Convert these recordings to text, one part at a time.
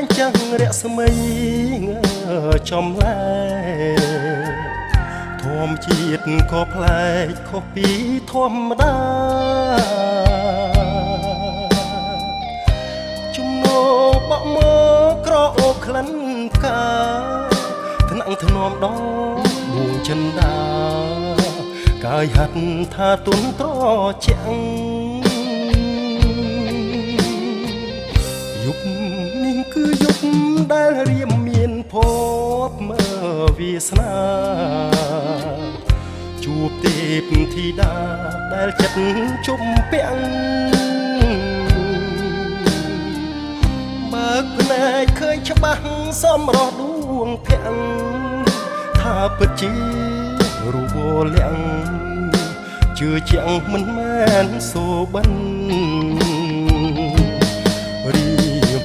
ងចឹងរស្មីងចំលែធម្មជាតិក៏ប្លែកខុសពីធម្មតាជំនោបក់មកក្រអូបក្លិនផ្កាថ្នាក់ធ្នមដងបួងចិនដាកាយហាត់ថាទុនត្រជាក់ វាសនាជួបទេពធីតាដែលចិត្តជុំពាំងបើកភ្នែកឃើញច្បាស់សំរោះដួងភាំងថាពិតជារូបលៀងជឿជាក់មិនមែនសូបិនរៀ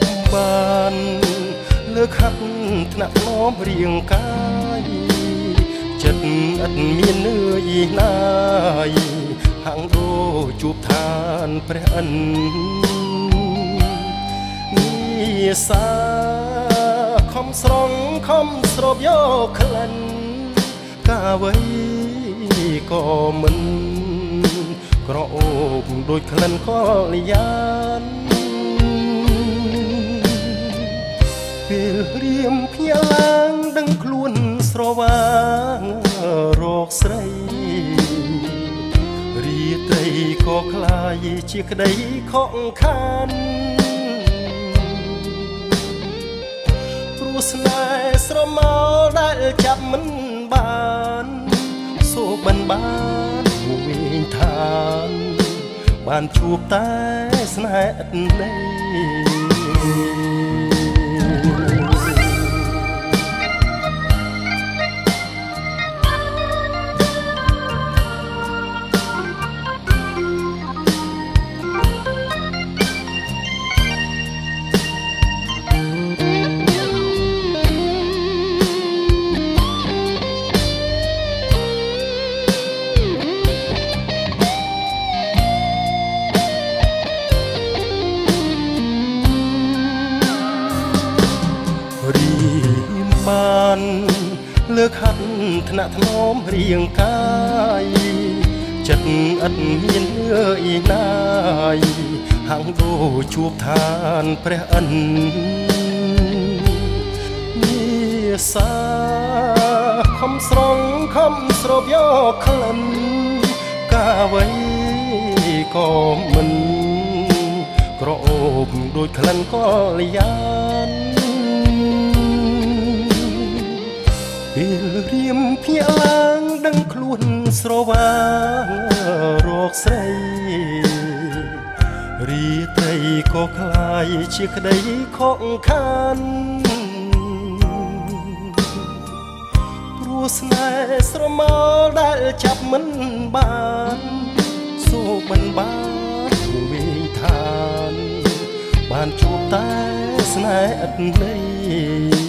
បបានលើកហាត់ថ្នាក់នោមរៀងកាយ ចិត្តឥតមាននឿយណាយហាងដូជួបឋានព្រះអិននេះសាខំស្រងខំស្រូបយកក្លិនកាវៃក៏មិនក្រអូបដូចក្លិនកលយានពេលរៀមភ្ញាឡើងដឹងខ្លួនស្រវាង រកស្រីរីត្រីក៏คลายជាក្តីខកខានព្រោះស្នេហ៍ស្រមោលដែលចាប់មិនបានសូបិនបានវិញឋានបានជួបតែស្នេហ៍ឥតន័យ លើកហាត់ថ្នាក់ធ្នមរៀងកាយចិត្តឥតមាននឿយណាយហាំងដូជួបឋានព្រះអិននេះសាខំស្រងខំស្រូបយកក្លិនកាវៃក៏មិនក្រអូបដូចក្លិនកលយា ភ្ញាក់ឡើងដឹងខ្លួនស្រវាងរកស្រីរីត្រីក៏คลายជាក្តីខកខានព្រោះស្នេហ៍ស្រមោលដែលចាប់មិនបានសូមិនបានវិញឋានបានជួបតែស្នេហ៍ឥតន័យ